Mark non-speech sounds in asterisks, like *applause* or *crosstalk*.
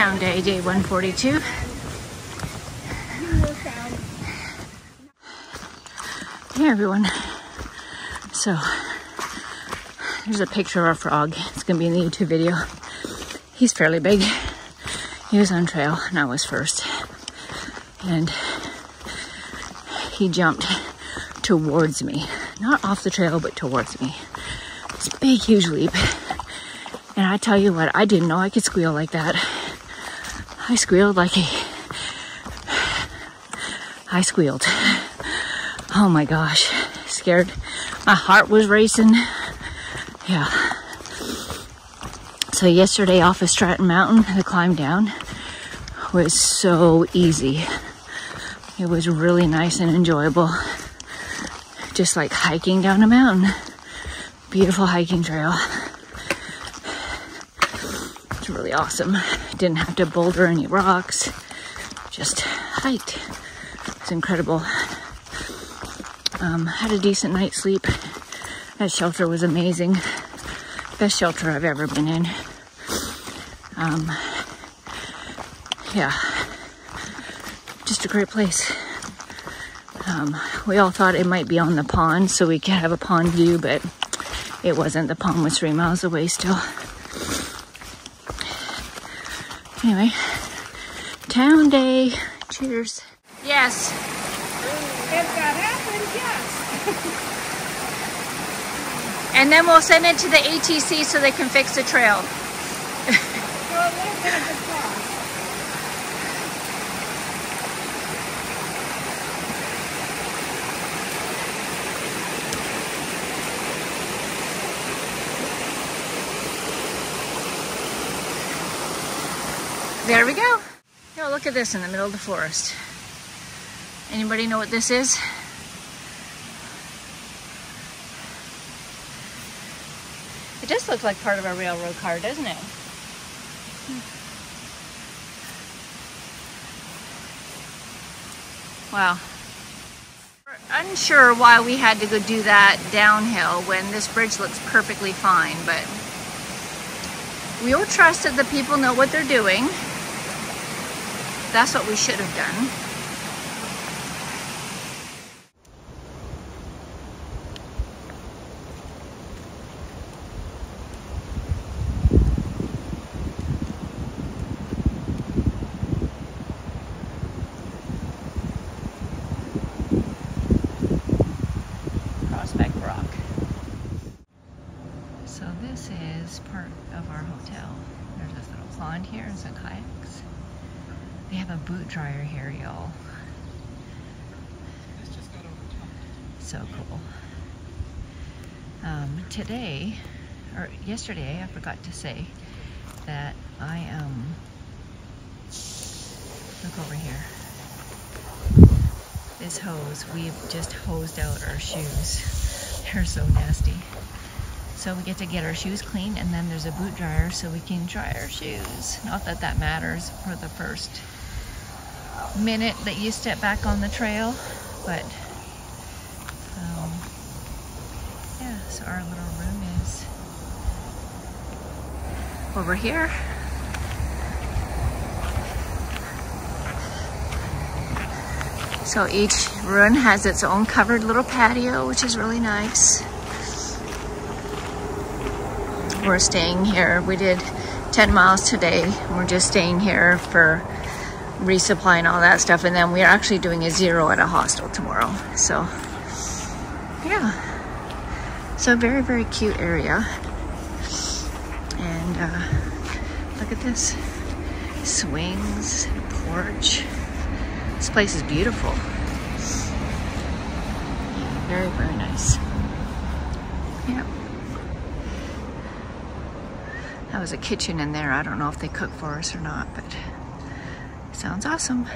Today, day day 142. Hey everyone. So, there's a picture of our frog. It's gonna be in the YouTube video. He's fairly big. He was on trail and I was first. And he jumped towards me. Not off the trail, but towards me. It's a big, huge leap. And I tell you what, I didn't know I could squeal like that. I squealed like a. I squealed. Oh my gosh. Scared. My heart was racing. Yeah. So, yesterday off of Stratton Mountain, the climb down was so easy. It was really nice and enjoyable. Just like hiking down a mountain. Beautiful hiking trail. Really awesome. Didn't have to boulder any rocks, just hiked. It's incredible. Um, had a decent night's sleep. That shelter was amazing. Best shelter I've ever been in. Um, yeah, just a great place. Um, we all thought it might be on the pond so we could have a pond view, but it wasn't. The pond was three miles away still. Anyway, town day. Cheers. Yes. If that happens, yes. *laughs* And then we'll send it to the ATC so they can fix the trail. *laughs* Well, a little bit of a cost. There we go. Yo, look at this in the middle of the forest. Anybody know what this is? It does look like part of a railroad car, doesn't it? Hmm. Wow. We're unsure why we had to go do that downhill when this bridge looks perfectly fine, but we will trust that the people know what they're doing. That's what we should have done. Prospect Rock. So this is part of our hotel. There's this little pond here and some kayaks. They have a boot dryer here, y'all. So cool. Um, today, or yesterday, I forgot to say that I um look over here. This hose, we've just hosed out our shoes. They're so nasty. So we get to get our shoes clean and then there's a boot dryer so we can dry our shoes. Not that that matters for the first minute that you step back on the trail, but um, yeah, so our little room is over here. So each room has its own covered little patio, which is really nice. We're staying here. We did 10 miles today. We're just staying here for resupply and all that stuff. And then we're actually doing a zero at a hostel tomorrow. So, yeah. So, very, very cute area. And uh, look at this swings, porch. This place is beautiful. Very, very nice. Yep. That was a kitchen in there. I don't know if they cook for us or not, but sounds awesome.